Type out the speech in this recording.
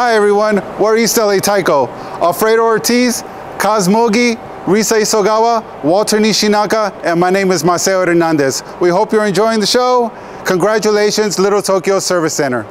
Hi everyone, we're East LA Taiko. Alfredo Ortiz, Kazmogi, Risa Isogawa, Walter Nishinaka, and my name is Marcelo Hernandez. We hope you're enjoying the show. Congratulations, Little Tokyo Service Center.